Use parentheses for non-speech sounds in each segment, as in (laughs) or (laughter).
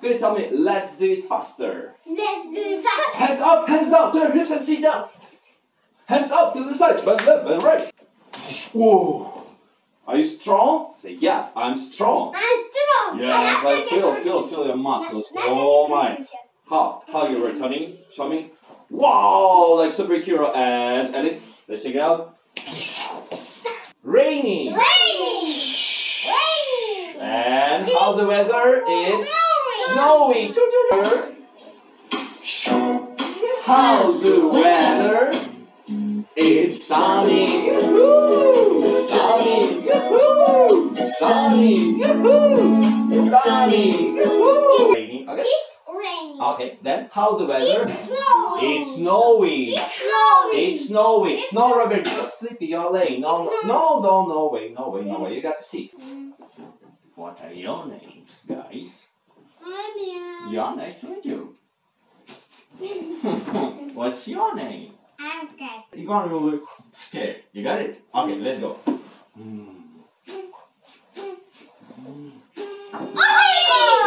Could you tell me, let's do it faster? Let's do it fast. Hands up, hands down, turn your hips and sit down. Hands up to the side, bend left and right. Whoa. Are you strong? Say yes, I'm strong. I'm strong. Yes, I feel, feel, feel your muscles. Oh my. How? How you returning? Show me. Wow, like superhero. And Alice, let's check it out. Raining. Raining. Raining. And how the weather is Snowing. snowing. How the weather is sunny. Yoo-hoo! Sunny. Sunny. Sunny. Yoo-hoo! Raining. Okay. It's raining. Okay. Then how the weather? It's snowing. It's snowing. It's snowing. It's snowing. It's No, Robert, you're sleepy. You're laying. No, It's no, no, no way, no way, no way. You got to see. Mm. What are your names, guys? I'm young. Yeah, nice to meet you. (laughs) What's your name? I'm scared. You're gonna look scared. You got it? Okay, let's go.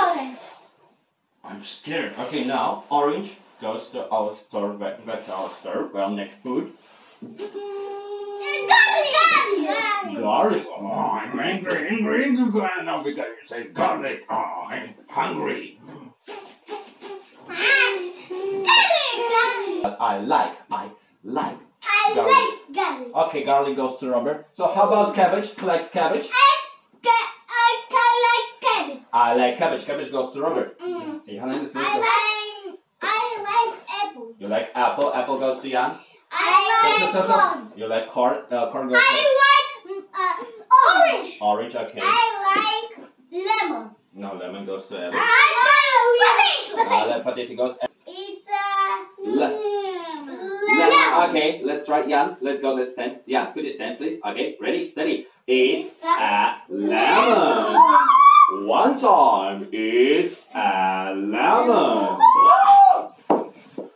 Orange. I'm scared. Okay, now orange goes to our store. Back, back to our store. Well, next food. Garlic. Garlic. Garlic. Oh, I'm angry, angry, angry. No, because you say garlic. Oh, I'm hungry. Garlic. But I like, I like. I Garlic. like garlic. Okay, garlic goes to Robert. So how about cabbage? Who likes cabbage? I ca- I ca- like cabbage. I like cabbage. Cabbage goes to Robert. Mm. Jan is I like I like apple. You like apple. Apple goes to Jan. I So, like so, so, so. You like corn. Uh, corn goes I like mm, uh, orange. orange. Okay. I like lemon. No, lemon goes to Ellie. I like Uh, potato. then potato goes. It's a Le- lemon. Lemon. Okay, let's try Jan. Let's go. Let's stand. Jan, could you stand, please? Okay, ready, steady. It's It's a a lemon. One time, it's a lemon.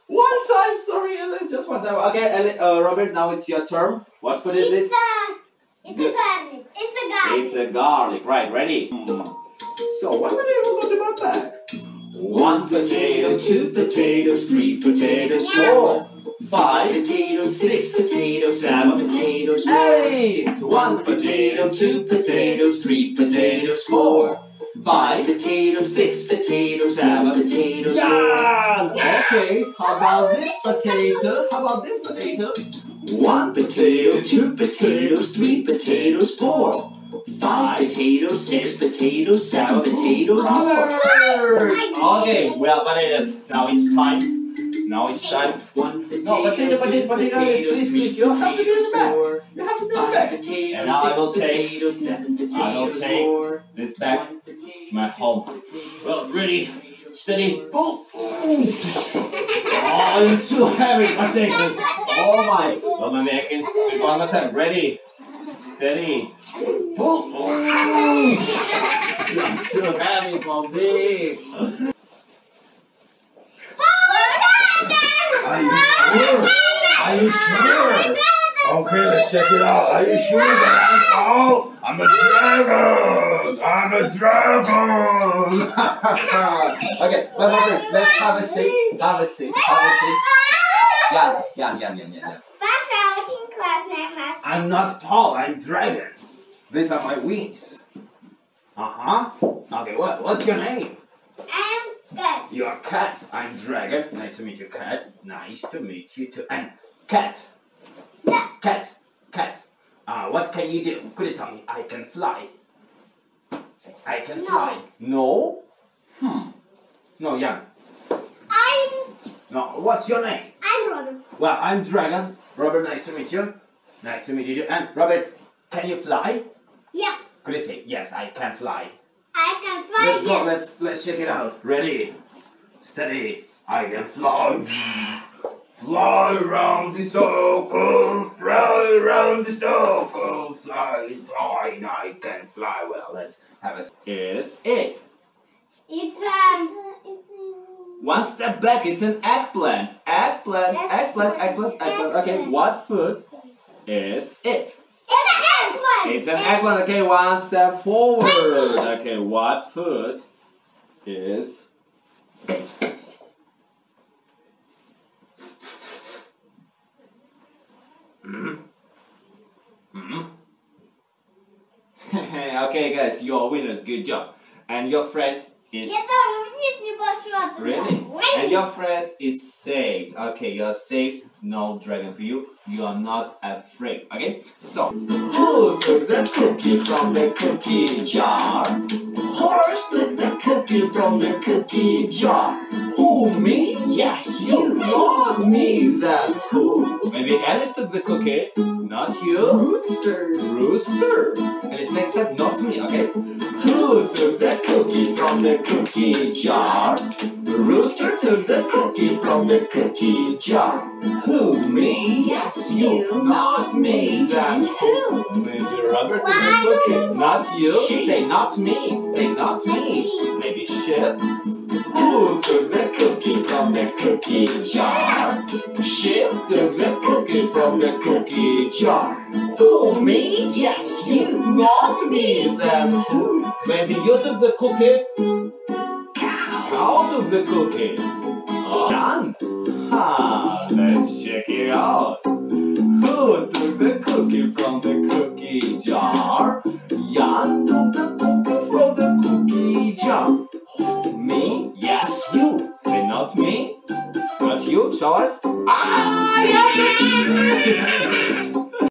One time, sorry, Alice, just one time. Okay, uh, Robert, now it's your turn. What food is it? It's a it's a garlic. It's a garlic. It's a garlic, right? Ready? So, what you go to my bag? One potato, two potatoes, three potatoes, four, five potatoes, six potatoes, seven potatoes, eight. One potato, two potatoes, three potatoes, four, five potatoes, six potatoes, seven potatoes, yeah! Okay, how about this potato? How about this potato? One potato, two potatoes, three potatoes, four, five potatoes, six potatoes, seven potatoes, more. Okay, well, bananas. Now it's time. Now it's time. One No, potato, potato, potato, please, please, please. You don't have to in the back. Four, You have to the five back. potatoes, And I will take- potatoes, seven potatoes, I will take four, This back to my home. potato, Well, ready, steady, boom. Oh, it's too heavy potato. Oh my. Well, my making. One more time. Ready, steady, boom. It's too heavy for me. Are you sure? Are you sure? Okay, let's check it out. Are you sure that I'm oh, I'm a dragon! I'm a dragon! (laughs) okay, my. Let's have a seat. Have a seat. Have a seat. yeah. Jan, Jan, Jan, Jan. I'm not Paul, I'm dragon. These are my wings. Uh-huh. Okay, what, what's your name? I'm Cat. You're Cat. I'm Dragon. Nice to meet you, Cat. Nice to meet you too. And Cat. Cat. Cat. Uh, what can you do? Could you tell me? I can fly. I can No. fly. No? Hmm. No, Jan. I'm No. What's your name? I'm Robert. Well, I'm Dragon. Robert, nice to meet you. Nice to meet you. And Robert, can you fly? Yeah, Could you say yes? I can fly. I can fly Let's go. Let's let's check it out. Ready, steady. I can fly. Fly around the circle, fly around the circle, fly, fly. I can fly. Well, let's have a. Is it? It's um. It's One step back, it's an eggplant. Eggplant, eggplant, eggplant, eggplant. Okay, what food is it? It's an eggplant. It's an eggplant. Okay, one step forward. Okay, what food is okay, (laughs) guys, you're winners. Good job. And your friend is Я даже вниз не пошла туда. really. Ой. And your friend is saved. Okay, you're saved. No dragon for you. You are not afraid. Okay. So who took the cookie from the cookie jar? Horse took the cookie from the cookie jar. Who me? Yes, you. Not me. Then who? Maybe Alice took the cookie. Not you. Rooster. Rooster. And Alice, next time, not me, okay? Who took the cookie from the cookie jar? The rooster took the cookie from the cookie jar. Who, me? Yes, you. Not me. Then who? Maybe Robert took the cookie. Not you. She. Say not me. Say not me. Maybe Ship. From the cookie jar. Who, me? Yes, you. Not me. Then who? Maybe you took the cookie. Cow took the cookie. Oh, done. Ha, let's check it out. Who took the cookie from the